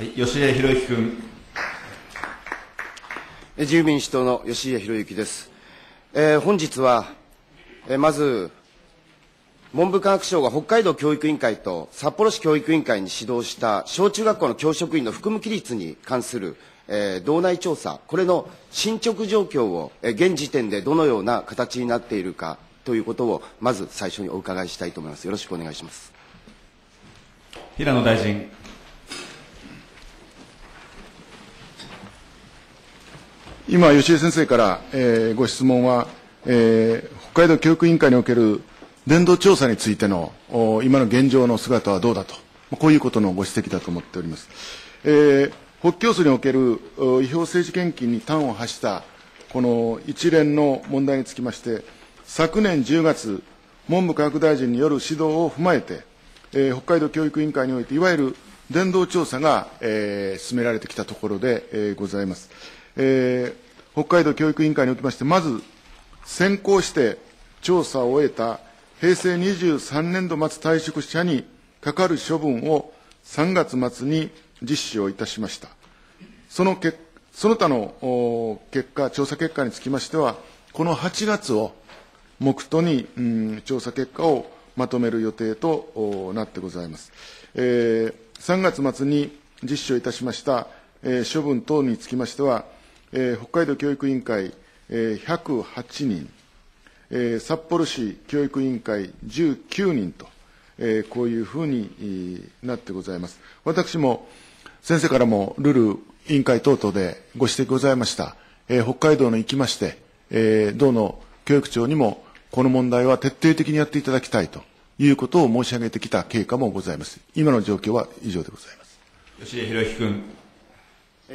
はい、吉江博之君。自由民主党の吉家博之です。えー、本日は、えー、まず、文部科学省が北海道教育委員会と札幌市教育委員会に指導した小中学校の教職員の含む規律に関する、えー、道内調査、これの進捗状況を、えー、現時点でどのような形になっているかということを、まず最初にお伺いしたいと思います。よろしくお願いします。平野大臣。今、吉江先生から、えー、ご質問は、えー、北海道教育委員会における伝道調査についての今の現状の姿はどうだと、こういうことのご指摘だと思っております。えー、北教組における違法政治献金に端を発したこの一連の問題につきまして、昨年10月、文部科学大臣による指導を踏まえて、えー、北海道教育委員会において、いわゆる伝道調査が、えー、進められてきたところで、えー、ございます。えー、北海道教育委員会におきまして、まず先行して調査を終えた平成23年度末退職者にかかる処分を3月末に実施をいたしました。その結その他の結果、調査結果につきましては、この8月を目途に、うん、調査結果をまとめる予定となってございます。えー、3月末に実施をいたしました、えー、処分等につきましては、北海道教育委員会、えー、108人、えー、札幌市教育委員会19人と、えー、こういうふうになってございます。私も先生からもルール委員会等々でご指摘ございました、えー、北海道の行きまして、えー、道の教育長にもこの問題は徹底的にやっていただきたいということを申し上げてきた経過もございます。今の状況は以上でございます。吉江博之君。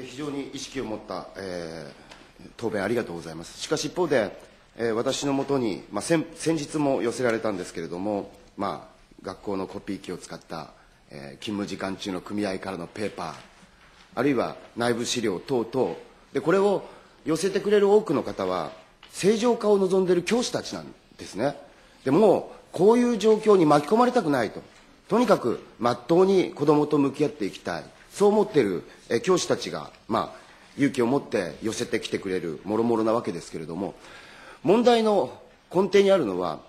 非常に意識を持った、えー、答弁ありがとうございます。しかし一方で、えー、私のもとに、まあ、先日も寄せられたんですけれども、まあ、学校のコピー機を使った、えー、勤務時間中の組合からのペーパーあるいは内部資料等々でこれを寄せてくれる多くの方は正常化を望んでいる教師たちなんですね。でもこういう状況に巻き込まれたくないと。とにかくまっとうに子どもと向き合っていきたい。そう思っている、え、教師たちが、まあ、勇気を持って寄せてきてくれるもろもろなわけですけれども問題の根底にあるのは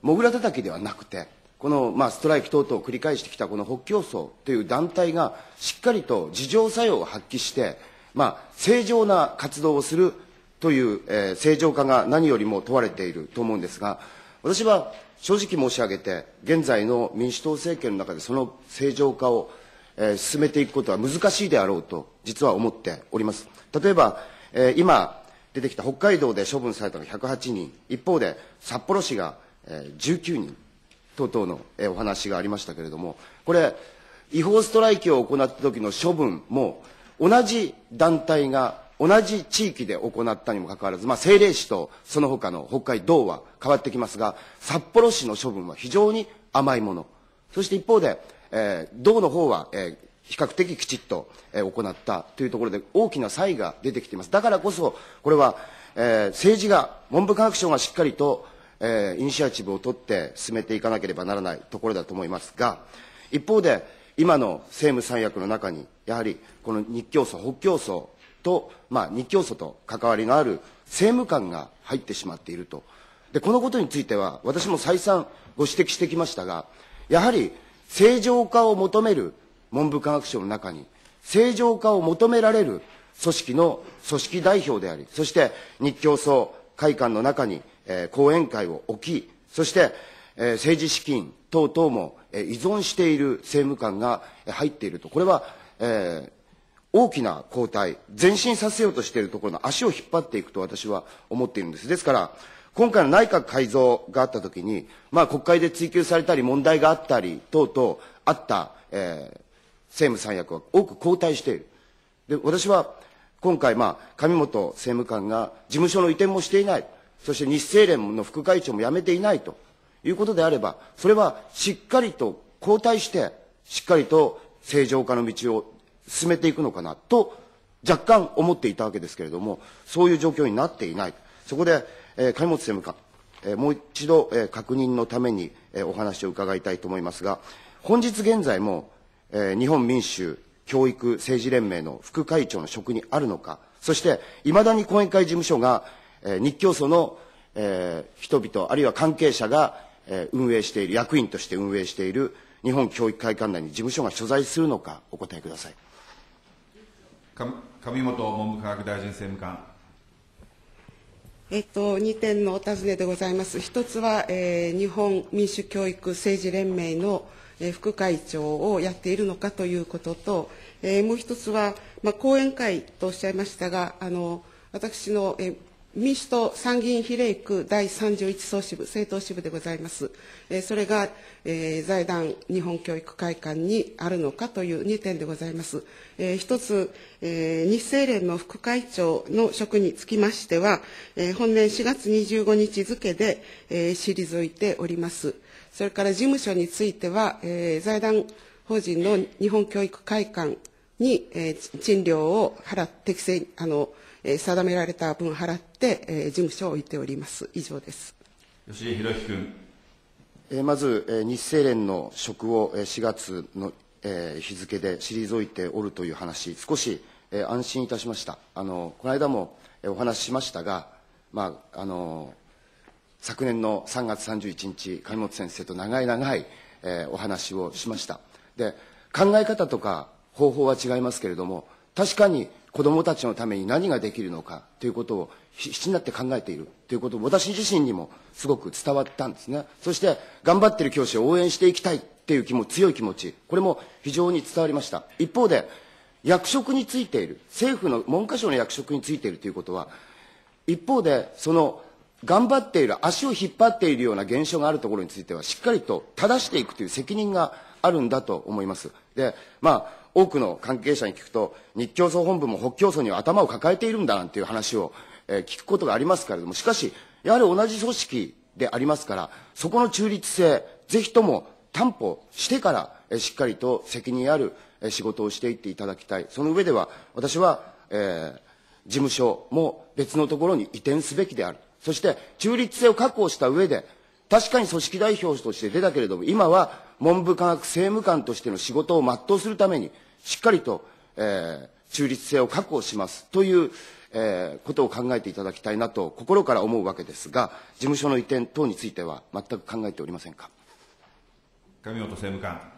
もぐらたたきではなくてこの、まあ、ストライキ等々を繰り返してきたこの北教組という団体がしっかりと自浄作用を発揮して、まあ、正常な活動をするという、えー、正常化が何よりも問われていると思うんですが私は正直申し上げて現在の民主党政権の中でその正常化を、えー、進めていくことは難しいであろうと実は思っております例えば、えー、今出てきた北海道で処分されたのが108人、一方で札幌市が19人等々のえお話がありましたけれども、これ、違法ストライキを行った時の処分も、同じ団体が同じ地域で行ったにもかかわらず、まあ、政令市とその他の北海道は変わってきますが、札幌市の処分は非常に甘いもの。そして一方で、えー、道の方は、えー、比較的きちっと、えー、行ったというところで大きな差異が出てきています。だからこそ、これは、えー、政治が、文部科学省がしっかりと、えー、イニシアチブを取って進めていかなければならないところだと思いますが、一方で、今の政務三役の中に、やはりこの日教組、北教組と、まあ、日教組と関わりのある政務官が入ってしまっていると。で、このことについては、私も再三ご指摘してきましたが、やはり正常化を求める文部科学省の中に正常化を求められる組織の組織代表であり、そして日教組会館の中に、えー、講演会を置き、そして、えー、政治資金等々も、えー、依存している政務官が入っていると。これは、えー、大きな交代、前進させようとしているところの足を引っ張っていくと私は思っているんです。ですから、今回の内閣改造があったときに、まあ国会で追及されたり問題があったり等々あった、えー、政務三役は多く交代している。で、私は今回、まあ、上本政務官が事務所の移転もしていない。そして日清連の副会長も辞めていないということであれば、それはしっかりと交代して、しっかりと正常化の道を進めていくのかなと、若干思っていたわけですけれども、そういう状況になっていない。そこで、えー、上本政務官、えー、もう一度、えー、確認のために、えー、お話を伺いたいと思いますが、本日現在もえー、日本民主教育政治連盟の副会長の職にあるのか、そして、いまだに後援会事務所が、えー日教組の、えー人々、あるいは関係者が、えー運営している、役員として運営している日本教育会館内に事務所が所在するのか、お答えください。上本文部科学大臣政務官。えっと、2点のお尋ねでございます。1つは、えー日本民主教育政治連盟の、えー副会長をやっているのかということと、えーもう1つは、まあ、講演会とおっしゃいましたが、あの私の、えー民主党参議院比例区第31総支部、政党支部でございます。えーそれが、えー財団日本教育会館にあるのかという2点でございます。えー一つ、えー日清連の副会長の職につきましては、えー本年4月25日付で、えー退いております。それから事務所については、えー財団法人の日本教育会館に、えー賃料を払って、適正あの、えー定められた分払って、えー事務所を置いております。以上です。吉井博之君。えーまず、えー日清連の職をえー4月の、えー日付で退いておるという話、少し、えー安心いたしました。あのこの間も、えーお話ししましたが、まああの昨年の3月31日、上本先生と長い長い、えーお話をしました。で、考え方とか方法は違いますけれども、確かに子どもたちのために何ができるのかということを必死になって考えているということを私自身にもすごく伝わったんですね。そして頑張っている教師を応援していきたいっていう気も強い気持ち、これも非常に伝わりました。一方で、役職についている、政府の文科省の役職についているということは、一方で、その頑張っている、足を引っ張っているような現象があるところについては、しっかりと正していくという責任があるんだと思います。で、まあ、多くの関係者に聞くと、日教組本部も北教組には頭を抱えているんだなんていう話を、えー聞くことがありますけれども、しかし、やはり同じ組織でありますから、そこの中立性、ぜひとも担保してから、えーしっかりと責任あるえー仕事をしていっていただきたい。その上では、私は、えー事務所も別のところに移転すべきである。そして中立性を確保した上で、確かに組織代表として出たけれども、今は文部科学政務官としての仕事を全うするために、しっかりと、えー中立性を確保しますという、えーことを考えていただきたいなと心から思うわけですが、事務所の移転等については全く考えておりませんか？上本政務官。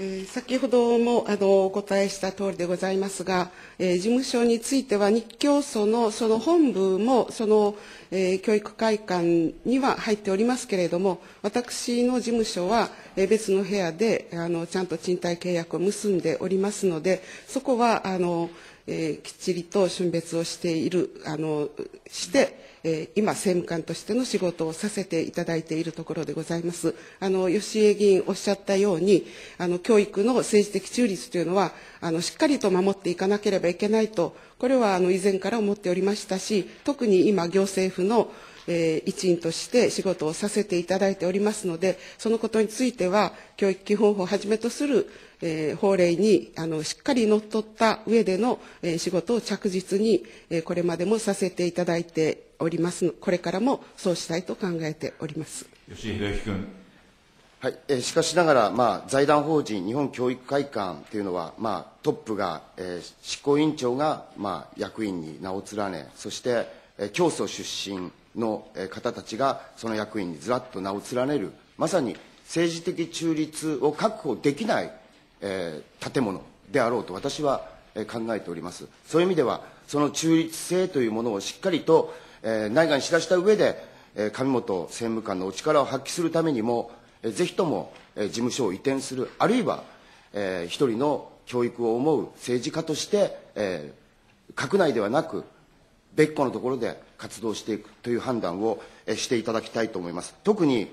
え先ほどもあのお答えした通りでございますが、えー事務所については日教組のその本部もその、えー教育会館には入っておりますけれども私の事務所は、え別の部屋であのちゃんと賃貸契約を結んでおりますのでそこはあの、えーきっちりと春別をしているあのしてえー今、政務官としての仕事をさせていただいているところでございます。あの、吉江議員おっしゃったように、あの、教育の政治的中立というのは、あの、しっかりと守っていかなければいけないと、これは、あの、以前から思っておりましたし、特に今、行政府の、えー一員として仕事をさせていただいておりますので、そのことについては、教育基本法をはじめとする、えー法令にあのしっかりのっとった上での、えー仕事を着実に、えーこれまでもさせていただいておりますのこれからもそうしたいと考えております。吉井博之君。はい、えーしかしながら、まあ、財団法人日本教育会館というのは、まあ、トップが、えー執行委員長が、まあ、役員に名を連ねそして、えー教祖出身の、えー方たちがその役員にずらっと名を連ねるまさに政治的中立を確保できない、えー建物であろうと私は、考えておりますそういう意味ではその中立性というものをしっかりと、えー内外に知らした上で、えー上本政務官のお力を発揮するためにもえーぜひとも、えー事務所を移転する、あるいは、えー一人の教育を思う政治家として、えー閣内ではなく、別個のところで活動していくという判断を、えーしていただきたいと思います。特に、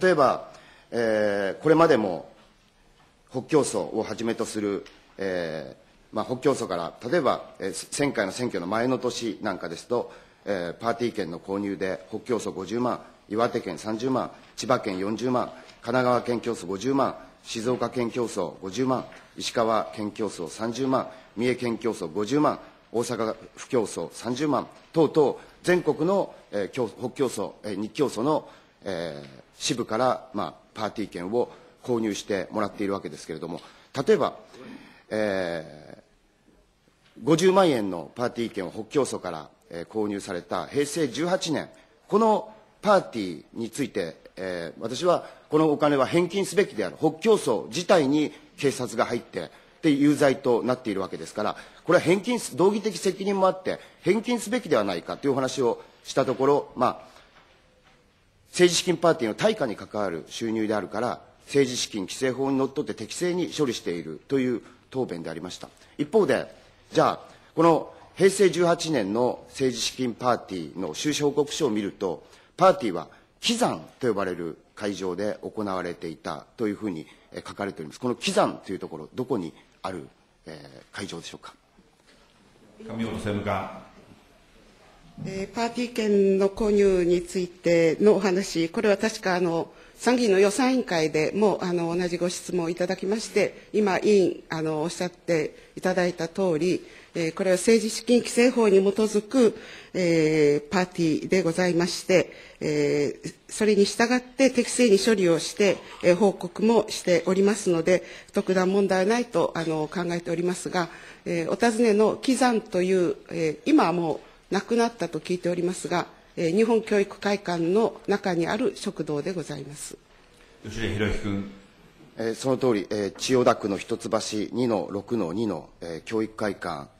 例えば、えーこれまでも、北教組をはじめとする、えーまあ、北教組から例えば、えー前回の選挙の前の年なんかですと、えーパーティー券の購入で北教組50万岩手県30万千葉県40万神奈川県競争50万静岡県競争50万石川県競争30万三重県競争50万大阪府競争30万等々全国の、えー北教組、えー日教組の、えー支部から、まあ、パーティー券を購入してもらっているわけですけれども、例えば、えー、50万円のパーティー券を北教祖から、えー、購入された平成18年、このパーティーについて、えー、私はこのお金は返金すべきである、北教祖自体に警察が入って、で有罪となっているわけですから、これは返金、道義的責任もあって、返金すべきではないかというお話をしたところ、まあ、政治資金パーティーの対価に関わる収入であるから、政治資金規正法にのっとって適正に処理しているという答弁でありました。一方で、じゃあ、この平成18年の政治資金パーティーの収支報告書を見ると、パーティーは喜山と呼ばれる会場で行われていたというふうに書かれております。この喜山というところ、どこにある、えー、会場でしょうか？上本政務官。えー、パーティー券の購入についてのお話、これは確かあの参議院の予算委員会でもあの同じご質問をいただきまして、今、委員あのおっしゃっていただいた通り、えー、これは政治資金規正法に基づく、えー、パーティーでございまして、えー、それに従って適正に処理をして、えー、報告もしておりますので、特段問題はないとあの考えておりますが、えー、お尋ねの喜山という、えー、今はもう亡くなったと聞いておりますが、えー、日本教育会館の中にある食堂でございます。吉田博君。えー、その通り、えー、千代田区の一橋2の6の2の、えー、教育会館、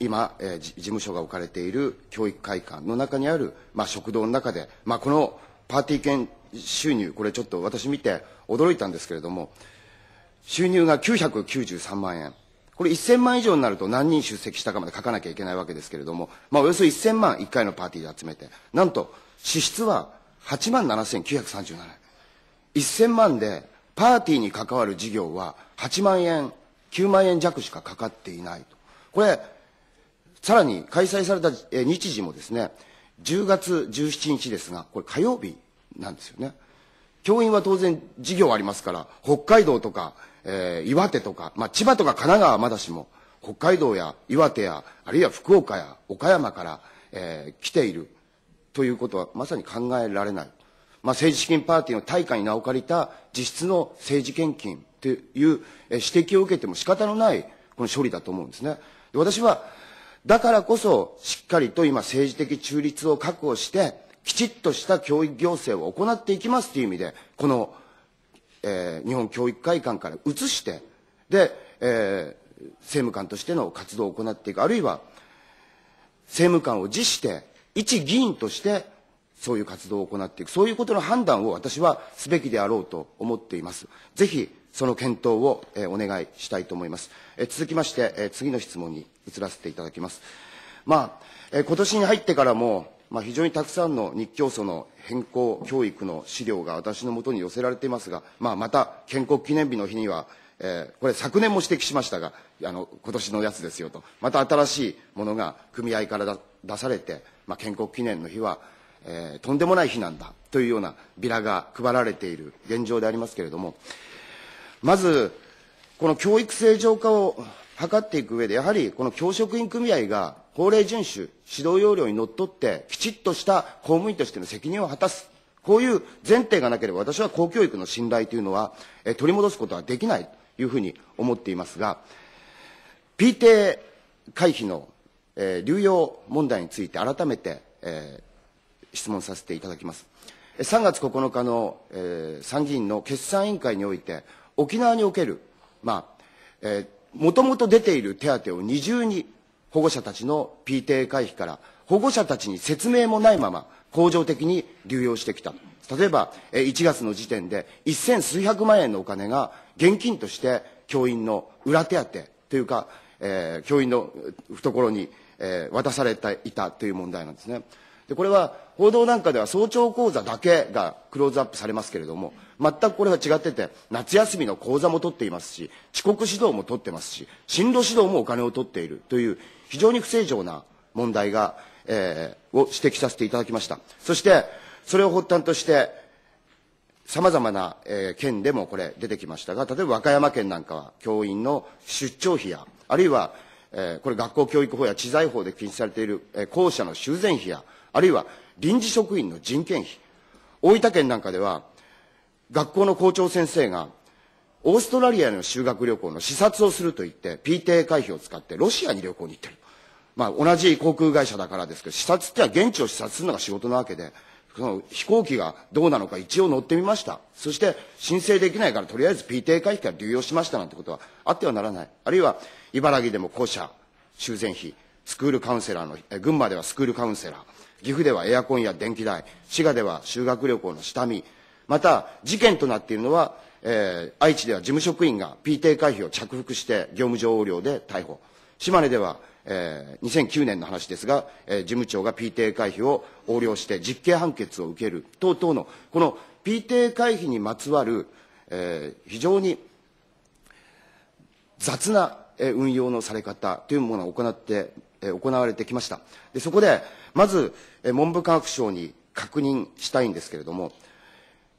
今、えー、事務所が置かれている教育会館の中にある、まあ、食堂の中で、まあ、このパーティー券収入、これちょっと私見て驚いたんですけれども、収入が993万円。これ1000万以上になると何人出席したかまで書かなきゃいけないわけですけれども、まあ、およそ1000万1回のパーティーで集めて、なんと支出は8万7937円。1000万でパーティーに関わる事業は8万円、9万円弱しかかかっていないと。これ、さらに開催された日時もですね、10月17日ですが、これ火曜日なんですよね。教員は当然事業ありますから、北海道とか、えー、岩手とか、まあ、千葉とか神奈川はまだしも、北海道や岩手や、あるいは福岡や岡山から、えー、来ているということはまさに考えられない。まあ、政治資金パーティーの対価に名を借りた実質の政治献金という指摘を受けても仕方のないこの処理だと思うんですね。で私は、だからこそしっかりと今政治的中立を確保して、きちっとした教育行政を行っていきますという意味で、このえー、日本教育会館から移して、で、えー、政務官としての活動を行っていく、あるいは、政務官を辞して、一議員として、そういう活動を行っていく、そういうことの判断を私はすべきであろうと思っています。ぜひ、その検討を、えー、お願いしたいと思います。えー、続きまして、えー、次の質問に移らせていただきます。まあ、えー、今年に入ってからも、まあ、非常にたくさんの日教祖の変更教育の資料が私のもとに寄せられていますが、まあ、また建国記念日の日には、えー、これ昨年も指摘しましたがあの今年のやつですよと。また新しいものが組合から出されて、まあ、建国記念の日は、えー、とんでもない日なんだというようなビラが配られている現状でありますけれどもまずこの教育正常化を図っていく上でやはりこの教職員組合が法令遵守、指導要領にのっとって、きちっとした公務員としての責任を果たす。こういう前提がなければ、私は公教育の信頼というのは、え取り戻すことはできないというふうに思っていますが、PTA 回避の、えー、流用問題について改めて、えー、質問させていただきます。3月9日の、えー、参議院の決算委員会において、沖縄における、まあ、えー、もともと出ている手当を二重に保護者たちの PTA 回避から保護者たちに説明もないまま恒常的に流用してきた。例えば1月の時点で一千数百万円のお金が現金として教員の裏手当というか、えー、教員の懐に、えー、渡されていたという問題なんですね。でこれは報道なんかでは早朝講座だけがクローズアップされますけれども全くこれは違ってて夏休みの講座も取っていますし遅刻指導も取ってますし進路指導もお金を取っているという非常に不正常な問題が、えー、を指摘させていただきました。そして、それを発端として、さまざまな、えー、県でもこれ出てきましたが、例えば和歌山県なんかは教員の出張費や、あるいは、えー、これ学校教育法や知財法で禁止されている、えー、校舎の修繕費や、あるいは臨時職員の人件費。大分県なんかでは、学校の校長先生がオーストラリアの修学旅行の視察をすると言って、PTA 会費を使ってロシアに旅行に行ってる。まあ、同じ航空会社だからですけど、視察っては現地を視察するのが仕事なわけで、その飛行機がどうなのか一応乗ってみました。そして申請できないからとりあえず PTA 会費から流用しましたなんてことはあってはならない。あるいは茨城でも校舎、修繕費、スクールカウンセラーの、群馬ではスクールカウンセラー、岐阜ではエアコンや電気代、滋賀では修学旅行の下見、また事件となっているのは、えー、愛知では事務職員が PTA 会費を着服して業務上横領で逮捕。島根ではえー、2009年の話ですが、えー、事務長が PTA 会費を横領して実刑判決を受ける等々の、この PTA 会費にまつわる、えー、非常に雑な運用のされ方というものが行って、えー、行われてきました。でそこで、まず、えー、文部科学省に確認したいんですけれども、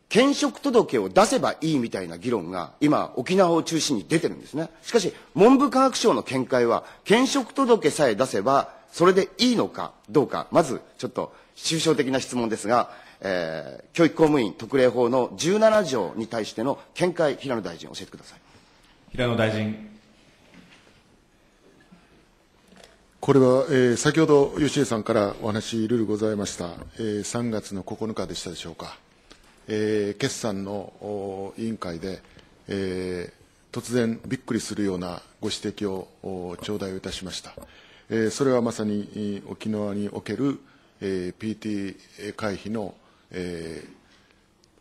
兼職届を出せばいいみたいな議論が今沖縄を中心に出てるんですね。しかし文部科学省の見解は兼職届さえ出せばそれでいいのかどうか、まずちょっと抽象的な質問ですが、えー、教育公務員特例法の17条に対しての見解、平野大臣教えてください。平野大臣。これは、えー、先ほど吉江さんからお話、いろいろございました、えー、3月の9日でしたでしょうか。えー、決算の委員会で、えー、突然びっくりするようなご指摘を頂戴をいたしました。えー、それはまさに沖縄における、えー、PT 会費の、えー、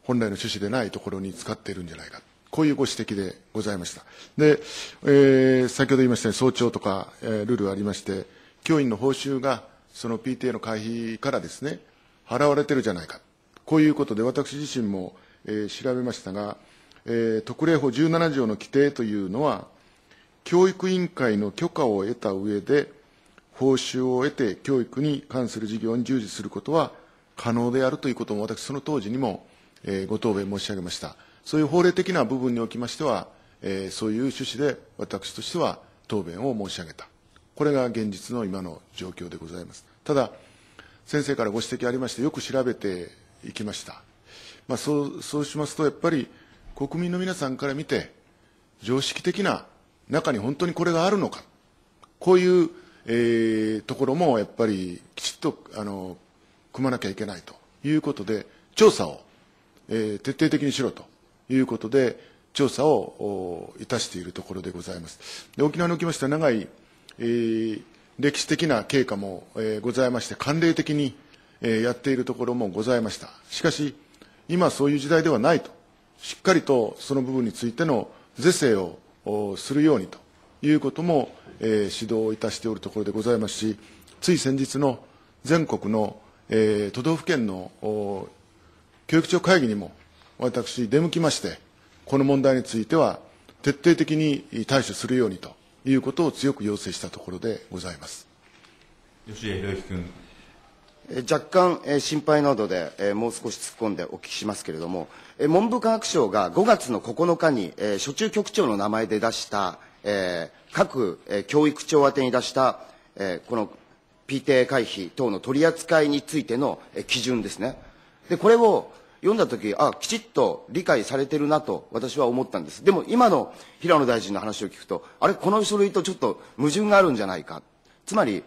本来の趣旨でないところに使っているんじゃないか。こういうご指摘でございました。で、えー、先ほど言いましたように、早朝とか、えー、ルールありまして、教員の報酬がその PTA の会費からですね、払われてるじゃないか。こういうことで、私自身も、えー、調べましたが、えー、特例法17条の規定というのは、教育委員会の許可を得た上で、報酬を得て教育に関する事業に従事することは可能であるということも、私、その当時にも、えー、ご答弁申し上げました。そういう法令的な部分におきましては、えー、そういう趣旨で私としては答弁を申し上げた。これが現実の今の状況でございます。ただ、先生からご指摘ありまして、よく調べていきました。まあ、そうそうしますと、やっぱり国民の皆さんから見て、常識的な中に本当にこれがあるのか、こういう、えー、ところもやっぱりきちっとあの組まなきゃいけないということで、調査を、えー、徹底的にしろということで、調査をいたしているところでございます。で沖縄におきましては長い、えー、歴史的な経過も、えー、ございまして、慣例的にえやっているところもございました。しかし、今そういう時代ではないと、しっかりとその部分についての是正をするようにということも、えー、指導をいたしておるところでございますし、つい先日の全国の、えー、都道府県の教育庁会議にも私、出向きまして、この問題については徹底的に対処するようにということを強く要請したところでございます。吉江博之君。若干、え心配などで、えもう少し突っ込んでお聞きしますけれども、え文部科学省が5月の9日に、え初中局長の名前で出した、え各、え教育庁宛てに出した、えこの PTA 会費等の取り扱いについての、え基準ですね。で、これを読んだとき、あ、きちっと理解されてるなと私は思ったんです。でも今の平野大臣の話を聞くと、あれ、この書類とちょっと矛盾があるんじゃないか。つまり、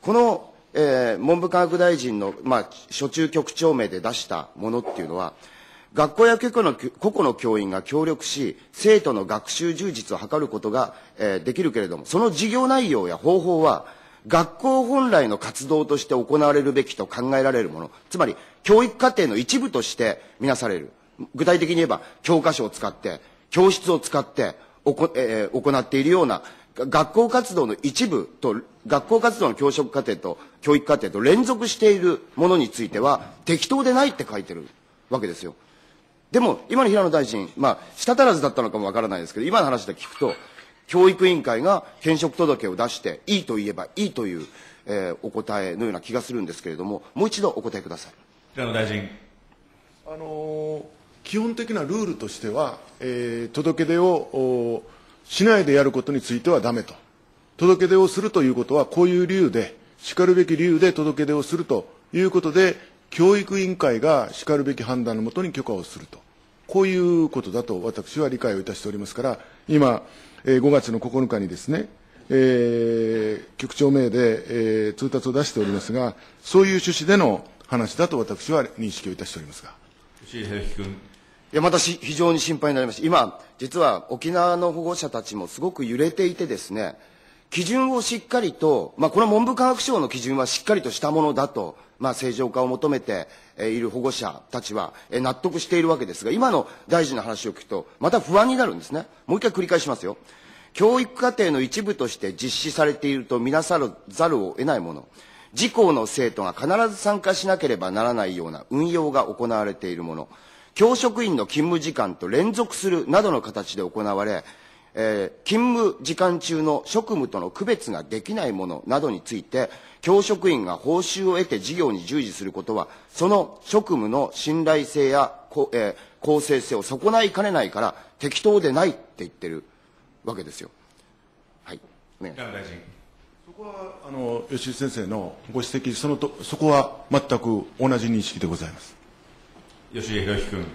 このえー、文部科学大臣の、まあ、初中局長名で出したものっていうのは、学校や個々の個々の教員が協力し、生徒の学習充実を図ることが、えー、できるけれども、その事業内容や方法は、学校本来の活動として行われるべきと考えられるもの、つまり教育課程の一部としてみなされる。具体的に言えば、教科書を使って、教室を使っておこ、えー、行っているような学校活動の一部と、学校活動の教職課程と教育課程と連続しているものについては、適当でないって書いてるわけですよ。でも、今の平野大臣、まあ、舌足らずだったのかもわからないですけど、今の話で聞くと、教育委員会が兼職届を出して、いいと言えばいいという、えー、お答えのような気がするんですけれども、もう一度お答えください。平野大臣。あのー、基本的なルールとしては、えー、届け出を、しないでやることについてはだめと。届け出をするということは、こういう理由で、しかるべき理由で届け出をするということで、教育委員会がしかるべき判断のもとに許可をすると。こういうことだと私は理解をいたしておりますから、今、えー、5月の9日にですね、えー、局長名で、えー、通達を出しておりますが、そういう趣旨での話だと私は認識をいたしておりますが。吉井弘樹君。いや、私、非常に心配になりました。今、実は沖縄の保護者たちもすごく揺れていてですね、基準をしっかりと、まあ、この文部科学省の基準はしっかりとしたものだと、まあ、正常化を求めている保護者たちは納得しているわけですが、今の大臣の話を聞くと、また不安になるんですね。もう一回繰り返しますよ。教育課程の一部として実施されているとみなさるざるを得ないもの。自校の生徒が必ず参加しなければならないような運用が行われているもの。教職員の勤務時間と連続するなどの形で行われ、えー、勤務時間中の職務との区別ができないものなどについて、教職員が報酬を得て事業に従事することは、その職務の信頼性や、えー、公正性を損ないかねないから、適当でないって言ってるわけですよ。はい。お願いします。そこは、あの、吉井先生のご指摘、そのと、そこは全く同じ認識でございます。吉井弘樹君。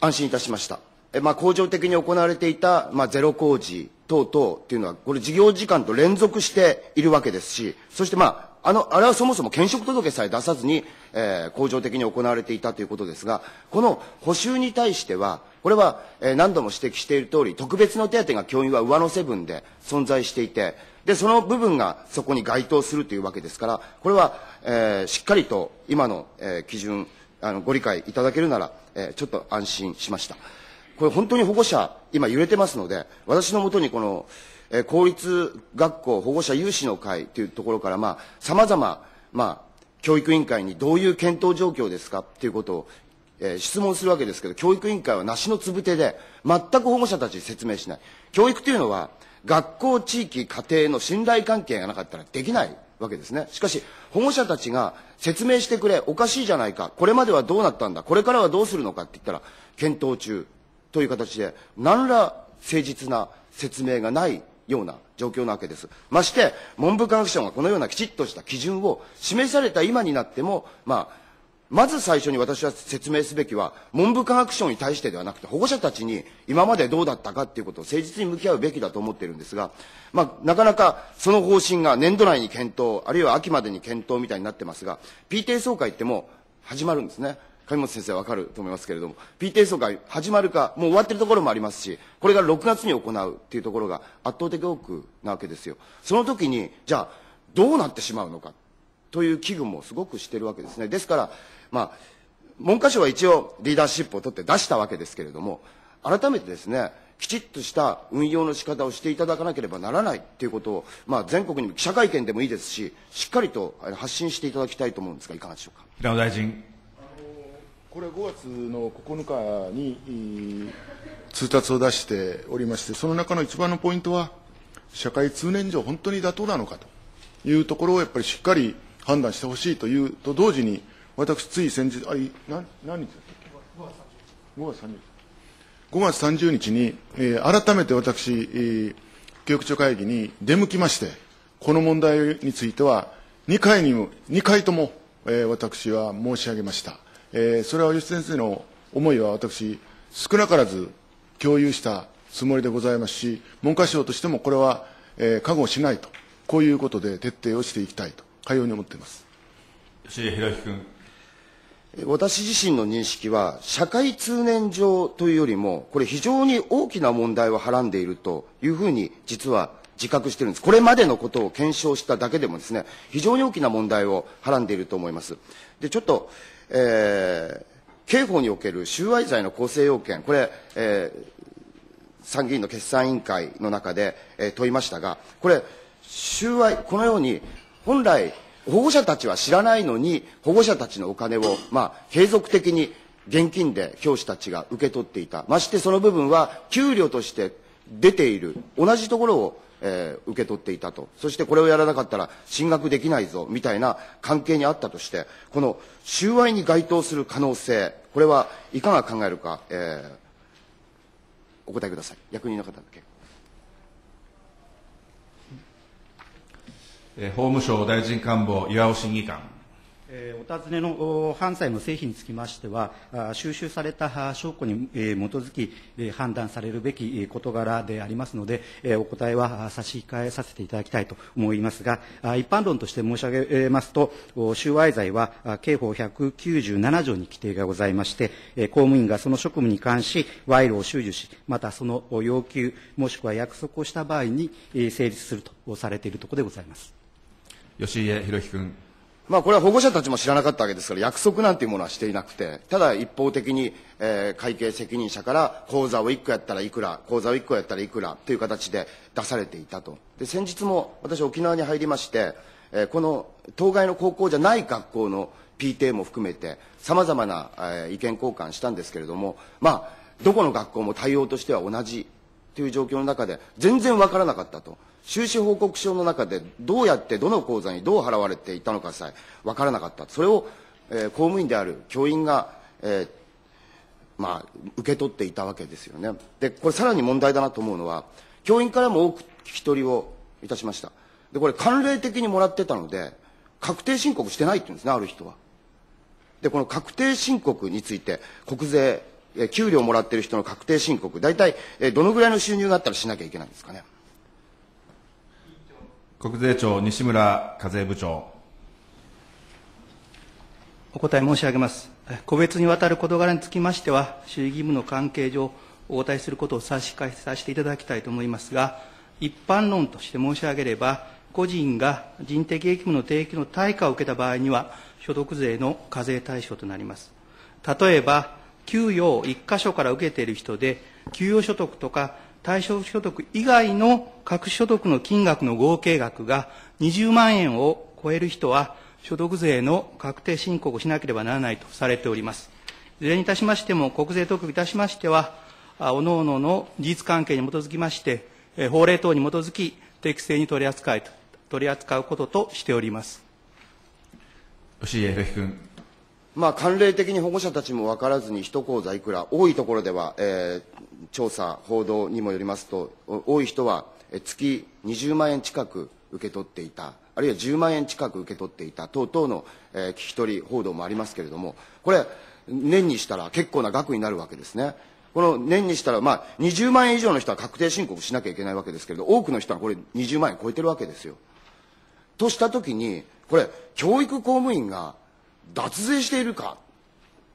安心いたしました。まあ、恒常的に行われていた、まあ、ゼロ工事等々っていうのは、これ事業時間と連続しているわけですし、そしてまあ、あの、あれはそもそも兼職届さえ出さずに、えー、恒常的に行われていたということですが、この補修に対しては、これは、えー、何度も指摘している通り、特別の手当が教員は上乗せ分で存在していて、で、その部分がそこに該当するというわけですから、これは、えー、しっかりと今の、えー、基準、あの、ご理解いただけるなら、えー、ちょっと安心しました。これ本当に保護者、今揺れてますので、私のもとにこの、えー、公立学校保護者有志の会というところから、まあ、様々、まあ、教育委員会にどういう検討状況ですかっていうことを、えー、質問するわけですけど、教育委員会は梨のつぶてで、全く保護者たちに説明しない。教育というのは、学校、地域、家庭の信頼関係がなかったらできないわけですね。しかし、保護者たちが説明してくれ、おかしいじゃないか、これまではどうなったんだ、これからはどうするのかって言ったら、検討中。という形で、何ら誠実な説明がないような状況なわけです。まして、文部科学省がこのようなきちっとした基準を示された今になっても、まあ、まず最初に私は説明すべきは、文部科学省に対してではなくて、保護者たちに今までどうだったかっていうことを誠実に向き合うべきだと思っているんですが、まあ、なかなかその方針が年度内に検討、あるいは秋までに検討みたいになってますが、PTA 総会っても始まるんですね。上本先生はわかると思いますけれども、PTA 総会始まるか、もう終わってるところもありますし、これが6月に行うっていうところが圧倒的多くなわけですよ。その時に、じゃあ、どうなってしまうのか、という危惧もすごくしてるわけですね。ですから、まあ、文科省は一応リーダーシップを取って出したわけですけれども、改めてですね、きちっとした運用の仕方をしていただかなければならないということを、まあ、全国にも記者会見でもいいですし、しっかりと発信していただきたいと思うんですが、いかがでしょうか？平野大臣。これは5月の9日に通達を出しておりまして、その中の一番のポイントは、社会通念上、本当に妥当なのかというところをやっぱりしっかり判断してほしいというと同時に、私、つい先日、あな何日だっけ ?5 月30日。5月30日に、えー、改めて私、えー、教育長会議に出向きまして、この問題については、2回にも、2回とも、えー、私は申し上げました。えー、それは吉先生の思いは私、少なからず共有したつもりでございますし、文科省としてもこれは、えー、過去しないと、こういうことで徹底をしていきたいと、かように思っています。吉井弘樹君。私自身の認識は、社会通念上というよりも、これ非常に大きな問題をはらんでいるというふうに、実は自覚しているんです。これまでのことを検証しただけでもですね、非常に大きな問題をはらんでいると思います。で、ちょっと、えー、刑法における収賄罪の構成要件、これ、えー、参議院の決算委員会の中で、えー、問いましたが、これ、収賄、このように、本来、保護者たちは知らないのに、保護者たちのお金を、まあ、継続的に現金で教師たちが受け取っていた。ましてその部分は、給料として出ている、同じところをえー、受け取っていたと。そしてこれをやらなかったら進学できないぞ、みたいな関係にあったとして、この収賄に該当する可能性、これはいかが考えるか、えー、お答えください。役人の方だけ。法務省大臣官房、岩尾審議官。えお尋ねの犯罪の成否につきましては、収集された証拠に基づき、判断されるべき事柄でありますので、お答えは差し控えさせていただきたいと思いますが、一般論として申し上げますと、収賄罪は刑法197条に規定がございまして、公務員がその職務に関し、賄賂を収受し、またその要求、もしくは約束をした場合に成立するとされているところでございます。吉家博樹君。まあ、これは保護者たちも知らなかったわけですから、約束なんていうものはしていなくて、ただ一方的に、えー会計責任者から、口座を1個やったらいくら、口座を1個やったらいくらという形で出されていたと。で、先日も私、沖縄に入りまして、えーこの当該の高校じゃない学校の PTA も含めて、さまざまな、えー意見交換したんですけれども、まあ、どこの学校も対応としては同じという状況の中で全然わからなかったと収支報告書の中でどうやってどの口座にどう払われていたのかさえわからなかった。それを、えー公務員である教員が、えーまあ、受け取っていたわけですよね。でこれさらに問題だなと思うのは教員からも多く聞き取りをいたしました。でこれ慣例的にもらってたので確定申告してないって言うんですねある人は。で、この確定申告について、国税、給料もらってる人の確定申告、大体、どのぐらいの収入があったらしなきゃいけないんですかね。国税庁西村課税部長。お答え申し上げます。個別にわたる事柄につきましては、守秘義務の関係上、お答えすることを差し控えさせていただきたいと思いますが、一般論として申し上げれば、個人が人的益務の提供の対価を受けた場合には、所得税の課税対象となります。例えば、給与を一箇所から受けている人で、給与所得とか対象所得以外の各所得の金額の合計額が20万円を超える人は、所得税の確定申告をしなければならないとされております。いずれにいたしましても、国税当局いたしましては、あ各々のの事実関係に基づきまして、法令等に基づき、適正に取り扱いと、取り扱うこととしております。吉家博樹君。まあ、慣例的に保護者たちも分からずに一口座いくら、多いところでは、えー調査、報道にもよりますと、多い人は月20万円近く受け取っていた、あるいは10万円近く受け取っていた等々の、えー聞き取り報道もありますけれども、これ、年にしたら結構な額になるわけですね。この年にしたら、まあ、20万円以上の人は確定申告しなきゃいけないわけですけれど、多くの人はこれ20万円超えてるわけですよ。としたときに、これ、教育公務員が脱税しているか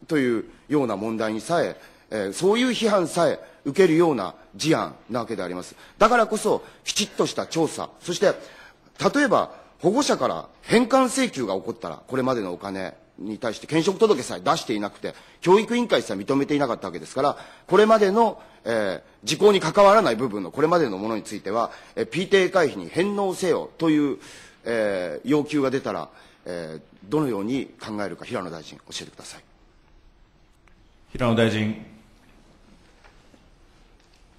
というような問題にさええーそういう批判さえ受けるような事案なわけであります。だからこそ、きちっとした調査、そして、例えば保護者から返還請求が起こったら、これまでのお金に対して兼職届さえ出していなくて、教育委員会さえ認めていなかったわけですから、これまでの、えー時効に関わらない部分のこれまでのものについては、えー PTA 会費に返納せよという、えー要求が出たら、えーどのように考えるか、平野大臣、教えてください。平野大臣。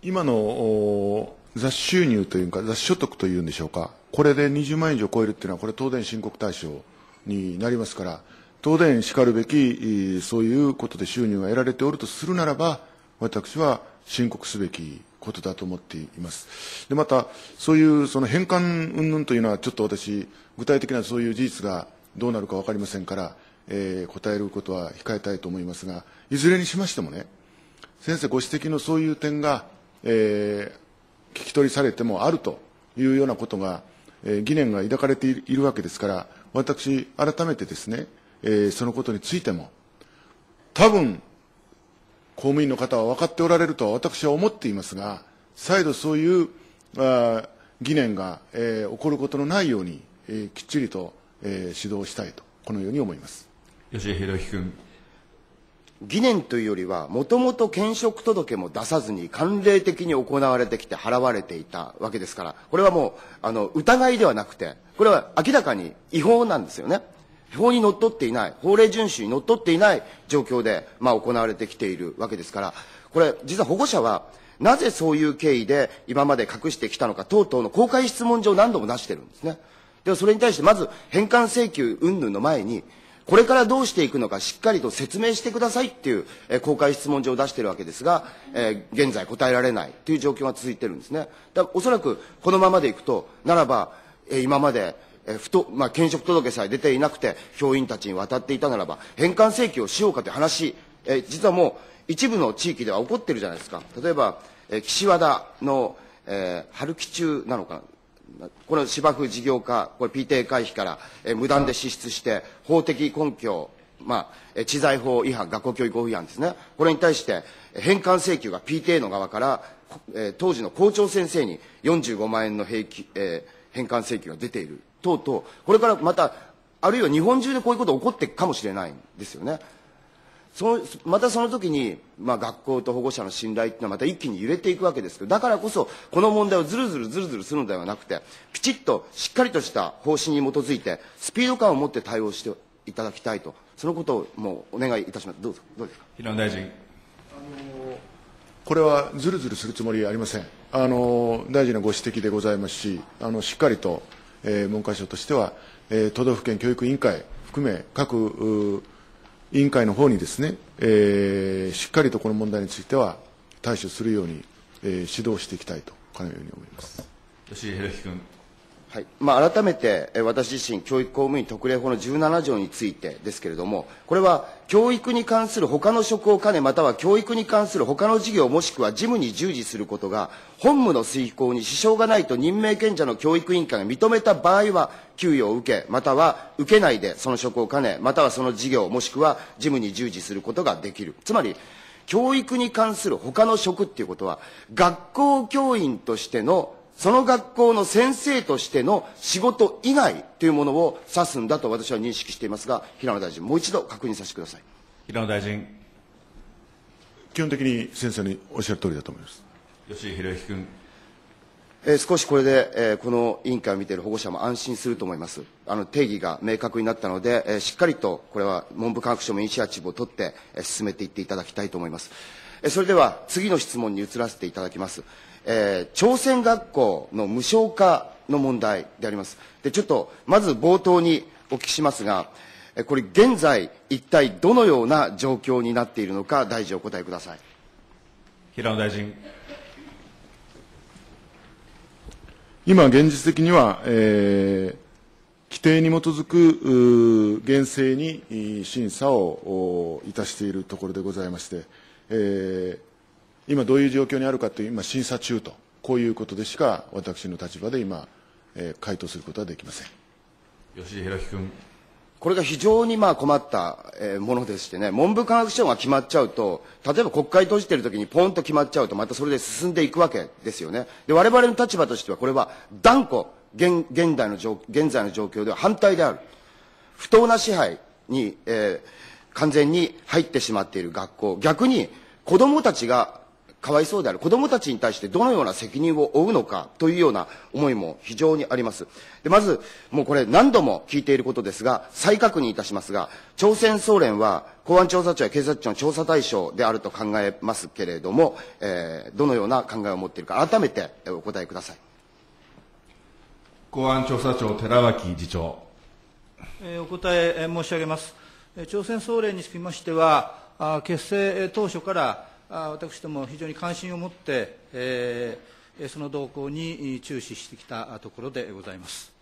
今のお雑収入というか、雑所得というんでしょうか、これで20万円以上超えるっていうのは、これ、東電申告対象になりますから、東電しかるべき、えーそういうことで収入が得られておるとするならば、私は申告すべきことだと思っています。で、また、そういうその返還云々というのは、ちょっと私、具体的なそういう事実がどうなるか分かりませんから、えー答えることは控えたいと思いますが、いずれにしましてもね、先生ご指摘のそういう点が、えー聞き取りされてもあるというようなことが、えー疑念が抱かれているわけですから、私、改めてですね、えーそのことについても、多分公務員の方は分かっておられるとは私は思っていますが、再度そういうあ疑念が、えー起こることのないように、えーきっちりと、えー指導したいと、このように思います。吉江博樹君。疑念というよりは、もともと兼職届も出さずに慣例的に行われてきて払われていたわけですから、これはもう、あの、疑いではなくて、これは明らかに違法なんですよね。法にのっとっていない、法令遵守にのっとっていない状況で、まあ、行われてきているわけですから、これ、実は保護者は、なぜそういう経緯で今まで隠してきたのか等々の公開質問状を何度も出してるんですね。ではそれに対してまず返還請求云々の前に、これからどうしていくのかしっかりと説明してくださいっていう、えー公開質問状を出しているわけですが、えー現在答えられないという状況が続いてるんですね。だおそらくこのままでいくと、ならば、えー今までえー不当まあ、兼職届さえ出ていなくて、教員たちに渡っていたならば、返還請求をしようかという話、えー実はもう一部の地域では起こってるじゃないですか。例えば、えー岸和田の、えー春木中なのかな、この芝生事業化、これ PTA 回避から、えー無断で支出して、法的根拠、まあ、知財法違反、学校教育法違反ですね。これに対して、返還請求が PTA の側から、えー当時の校長先生に45万円の平均、えー返還請求が出ている等々、これからまた、あるいは日本中でこういうこと起こっていくかもしれないんですよね。そのまたその時に、まあ、学校と保護者の信頼っていうのはまた一気に揺れていくわけですけどだからこそこの問題をずるずるずるずるするのではなくてきちっとしっかりとした方針に基づいてスピード感を持って対応していただきたいとそのことをもうお願いいたしますどうぞどうですか？平野大臣。これはずるずるするつもりはありません。あの大臣のご指摘でございますし、あのしっかりと、えー文科省としては、えー都道府県教育委員会含め各う委員会の方にですね、えーしっかりとこの問題については対処するように、えー指導していきたいとこのように思います。吉井博之君。はいまあ、改めて、私自身、教育公務員特例法の17条についてですけれども、これは教育に関する他の職を兼ね、または教育に関する他の事業もしくは事務に従事することが、本務の遂行に支障がないと任命権者の教育委員会が認めた場合は、給与を受け、または受けないでその職を兼ね、またはその事業、もしくは事務に従事することができる。つまり、教育に関する他の職っていうことは、学校教員としてのその学校の先生としての仕事以外というものを指すんだと私は認識していますが、平野大臣、もう一度確認させてください。平野大臣。基本的に先生のおっしゃる通りだと思います。吉井博之君。えー少しこれで、えーこの委員会を見ている保護者も安心すると思います。あの定義が明確になったので、えーしっかりとこれは文部科学省もイニシアチブを取って、えー進めていっていただきたいと思います。えーそれでは次の質問に移らせていただきます。えー朝鮮学校の無償化の問題であります。で、ちょっとまず冒頭にお聞きしますが、えーこれ現在一体どのような状況になっているのか大臣お答えください。平野大臣。今、現実的には、えー規定に基づく厳正に審査をおいたしているところでございまして、えー今、どういう状況にあるかという、今、審査中と、こういうことでしか、私の立場で今、えー回答することはできません。吉井博之君。これが非常にまあ困ったえーものでしてね、文部科学省が決まっちゃうと、例えば国会閉じてる時にポンと決まっちゃうと、またそれで進んでいくわけですよね。で、我々の立場としては、これは断固、現現代の状現在の状況では反対である。不当な支配に、えー完全に入ってしまっている学校、逆に子供たちがかわいそうである子供たちに対してどのような責任を負うのかというような思いも非常にあります。でまず、もうこれ何度も聞いていることですが、再確認いたしますが、朝鮮総連は公安調査庁や警察庁の調査対象であると考えますけれども、えーどのような考えを持っているか、改めてえーお答えください。公安調査庁寺脇次長。えーお答ええー申し上げます。えー朝鮮総連につきましては、結成えー当初から私ども非常に関心を持って、えーえーその動向にえー注視してきたところでございます。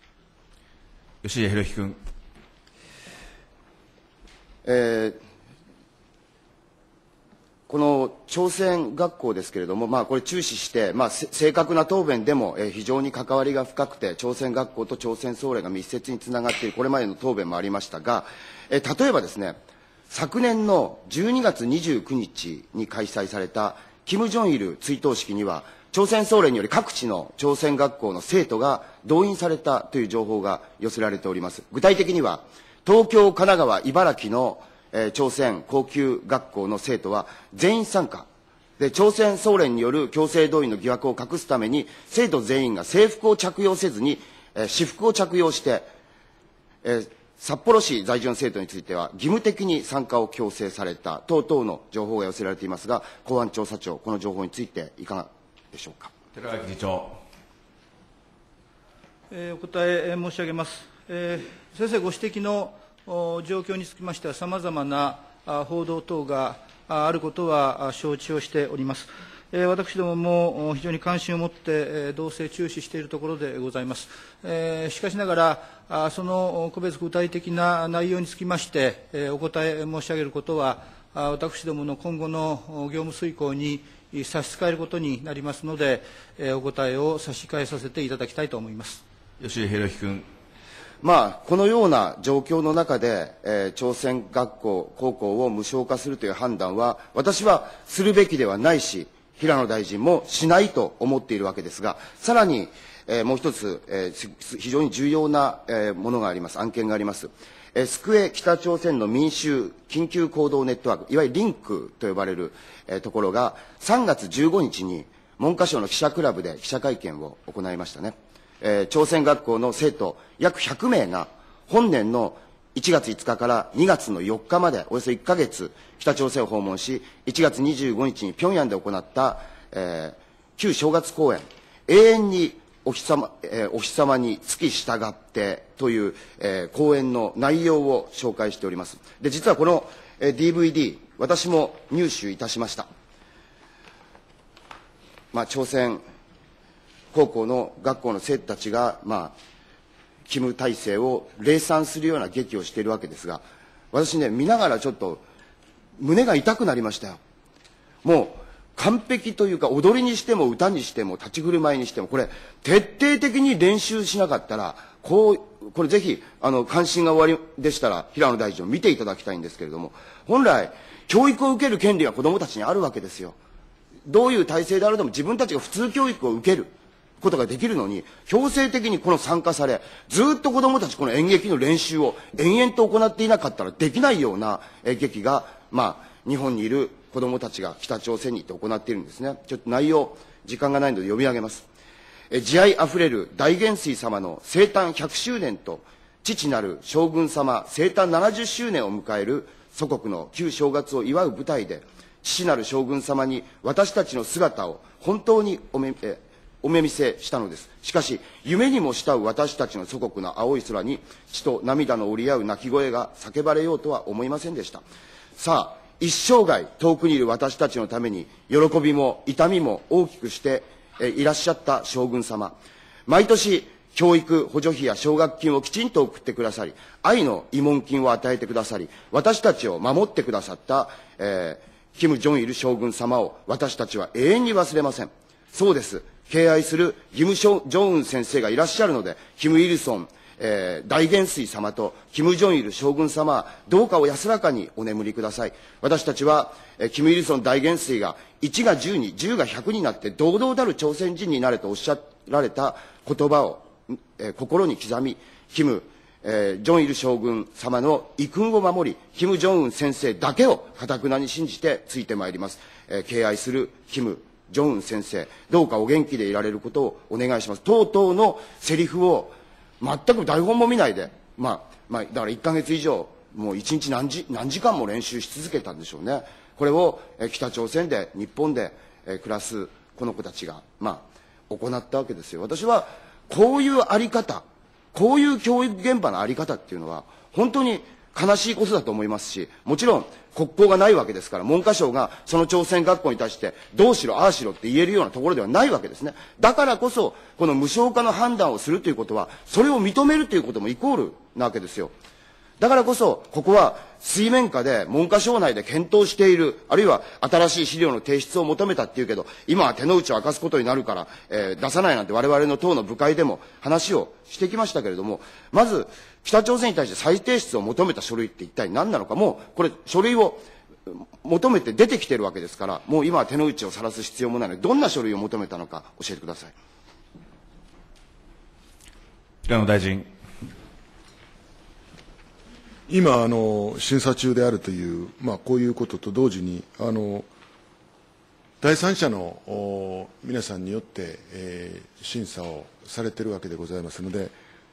吉井博之君。えーこの朝鮮学校ですけれども、まあ、これ注視して、まあ、せ正確な答弁でも、えー非常に関わりが深くて、朝鮮学校と朝鮮総連が密接につながっている、これまでの答弁もありましたが、えー例えばですね、昨年の12月29日に開催された、キム・ジョンイル追悼式には、朝鮮総連により各地の朝鮮学校の生徒が動員されたという情報が寄せられております。具体的には、東京、神奈川、茨城の、えー朝鮮高級学校の生徒は全員参加。で、朝鮮総連による強制動員の疑惑を隠すために、生徒全員が制服を着用せずに、えー私服を着用して、えー札幌市在住の生徒については義務的に参加を強制された等々の情報が寄せられていますが、公安調査庁、この情報についていかがでしょうか？寺脇次長。えーお答ええー申し上げます。えー先生ご指摘のお状況につきましては、さまざまなあ報道等がああることはあ承知をしております。えー、私どもも非常に関心を持って、えー、同性注視しているところでございます。えー、しかしながら、あその個別具体的な内容につきまして、お答え申し上げることは、私どもの今後の業務遂行に差し支えることになりますので、お答えを差し控えさせていただきたいと思います。吉井弘樹君。まあ、このような状況の中で、えー、朝鮮学校、高校を無償化するという判断は、私はするべきではないし、平野大臣もしないと思っているわけですが、さらに、えー、もう一つ、えー、非常に重要な、えー、ものがあります、案件があります。えー、スエ北朝鮮の民衆緊急行動ネットワーク、いわゆるリンクと呼ばれる、えー、ところが、3月15日に文科省の記者クラブで記者会見を行いましたね。えー、朝鮮学校の生徒約100名が本年の1月5日から2月の4日までおよそ1か月北朝鮮を訪問し1月25日に平壌で行った、えー、旧正月公演永遠にお日様,、えー、お日様に月従ってという、えー、講演の内容を紹介しておりますで実はこの、えー、DVD 私も入手いたしました、まあ、朝鮮高校の学校の生徒たちが、まあ、キム体制を礼賛するような劇をしているわけですが、私ね、見ながらちょっと胸が痛くなりましたよ。もう完璧というか、踊りにしても歌にしても立ち振る舞いにしても、これ、徹底的に練習しなかったら、こう、これぜひ、あの、関心が終わりでしたら、平野大臣を見ていただきたいんですけれども、本来、教育を受ける権利が子供たちにあるわけですよ。どういう体制であるでも自分たちが普通教育を受ける。ことができるのに、強制的にこの参加され、ずっと子供たちこの演劇の練習を延々と行っていなかったらできないような劇が、まあ、日本にいる子供たちが北朝鮮に行って行っているんですね。ちょっと内容、時間がないので読み上げます。え慈愛あふれる大元帥様の生誕100周年と、父なる将軍様生誕70周年を迎える祖国の旧正月を祝う舞台で、父なる将軍様に私たちの姿を本当におめえお目見せしたのです。しかし、夢にも慕う私たちの祖国の青い空に、血と涙の折り合う泣き声が叫ばれようとは思いませんでした。さあ、一生涯遠くにいる私たちのために、喜びも痛みも大きくしていらっしゃった将軍様。毎年、教育補助費や奨学金をきちんと送ってくださり、愛の慰問金を与えてくださり、私たちを守ってくださった、えー、キム・ジョンイル将軍様を私たちは永遠に忘れません。そうです。敬愛する義務ジョンウン先生がいらっしゃるので、キム・イルソン、えー、大元帥様とキム・ジョンイル将軍様、どうかお安らかにお眠りください。私たちは、えー、キム・イルソン大元帥が1が10に、10が100になって堂々たる朝鮮人になれとおっしゃられた言葉を、えー、心に刻み、キム、えー、ジョンイル将軍様の遺訓を守り、キム・ジョンウン先生だけをかたくなに信じてついてまいります。えー、敬愛するキム・ジョンウン先生、どうかお元気でいられることをお願いします。とうとうのセリフを全く台本も見ないで、まあ、まあ、だから1ヶ月以上、もう1日何時何時間も練習し続けたんでしょうね。これを北朝鮮で、日本で暮らすこの子たちが、まあ、行ったわけですよ。私は、こういうあり方、こういう教育現場のあり方っていうのは、本当に悲しいことだと思いますし、もちろん国交がないわけですから、文科省がその朝鮮学校に対して、どうしろ、ああしろって言えるようなところではないわけですね。だからこそ、この無償化の判断をするということは、それを認めるということもイコールなわけですよ。だからこそ、ここは水面下で文科省内で検討している、あるいは新しい資料の提出を求めたっていうけど、今は手の内を明かすことになるから、えー、出さないなんて我々の党の部会でも話をしてきましたけれども、まず、北朝鮮に対して再提出を求めた書類って一体何なのか、もうこれ書類を求めて出てきてるわけですから、もう今は手の内を晒す必要もないので、どんな書類を求めたのか教えてください。平野大臣。今あの、審査中であるという、まあ、こういうことと同時に、あの第三者の皆さんによって、えー、審査をされているわけでございますので、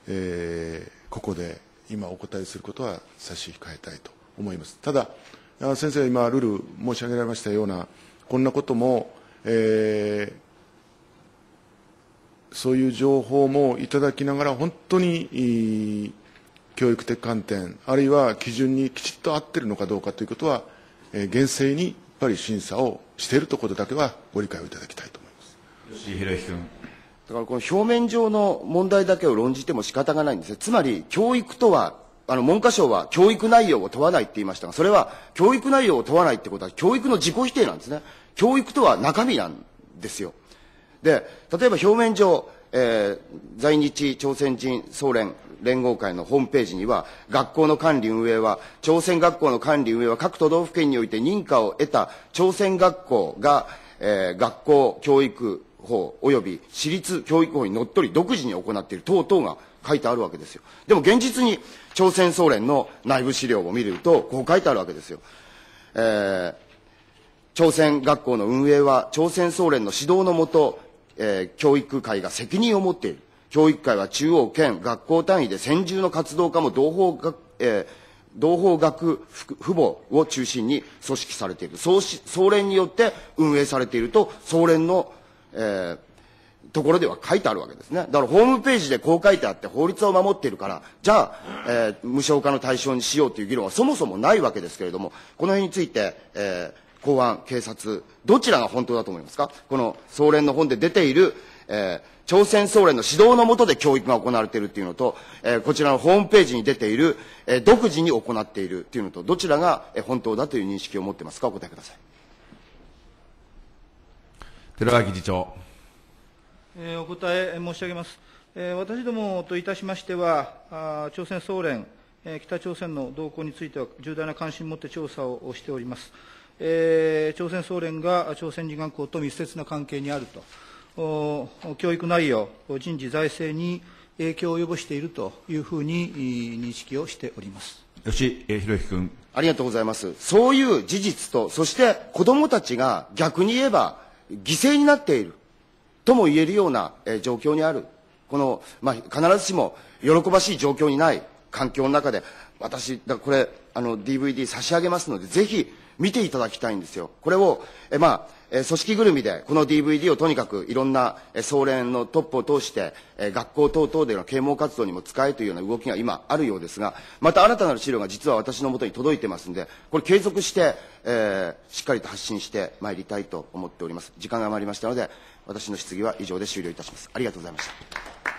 えー、ここで今お答えすることは差し控えたいと思います。ただ、先生が今、ルール申し上げられましたような、こんなことも、えー、そういう情報もいただきながら、本当に教育的観点、あるいは基準にきちっと合っているのかどうかということは、えー、厳正にやっぱり審査をしているということだけはご理解をいただきたいと思います。吉井博之君。だからこの表面上の問題だけを論じても仕方がないんですね。つまり、教育とは、あの、文科省は教育内容を問わないって言いましたが、それは教育内容を問わないってことは教育の自己否定なんですね。教育とは中身なんですよ。で、例えば表面上、えー、在日朝鮮人総連連合会のホームページには、学校の管理運営は、朝鮮学校の管理運営は各都道府県において認可を得た朝鮮学校が、えー、学校教育法及び私立教育法にのっとり独自に行っている等々が書いてあるわけですよ。でも現実に朝鮮総連の内部資料を見ると、こう書いてあるわけですよ。えー、朝鮮学校の運営は朝鮮総連の指導のもと、えー、教育会が責任を持っている。教育会は中央県学校単位で専従の活動家も同法学、えー、同法学父母を中心に組織されている。総総連によって運営されていると、総連の、えー、ところでは書いてあるわけですね。だからホームページでこう書いてあって法律を守っているから、じゃあ、えー、無償化の対象にしようという議論はそもそもないわけですけれども、この辺について、えー、公安、警察、どちらが本当だと思いますか？この総連の本で出ている、えー、朝鮮総連の指導のもとで教育が行われているというのと、えー、こちらのホームページに出ている、えー、独自に行っているというのと、どちらが、え、本当だという認識を持っていますか、お答えください。寺脇議長。えー、お答え申し上げます。えー、私どもといたしましては、あ朝鮮総連、えー、北朝鮮の動向については重大な関心を持って調査をしております。えー、朝鮮総連が朝鮮人学校と密接な関係にあると。教育内容、人事、財政に影響を及ぼしているというふうに認識をしております吉井博之君。ありがとうございます。そういう事実と、そして子どもたちが逆に言えば犠牲になっているとも言えるような、え状況にある。この、まあ、必ずしも喜ばしい状況にない環境の中で、私、だこれ、あの、DVD 差し上げますので、ぜひ見ていただきたいんですよ。これを、えまあ、組織ぐるみでこの DVD をとにかくいろんな総連のトップを通して学校等々での啓蒙活動にも使えというような動きが今あるようですがまた新たなる資料が実は私のもとに届いてますんでこれ継続して、えー、しっかりと発信してまいりたいと思っております。時間が余りましたので私の質疑は以上で終了いたします。ありがとうございました。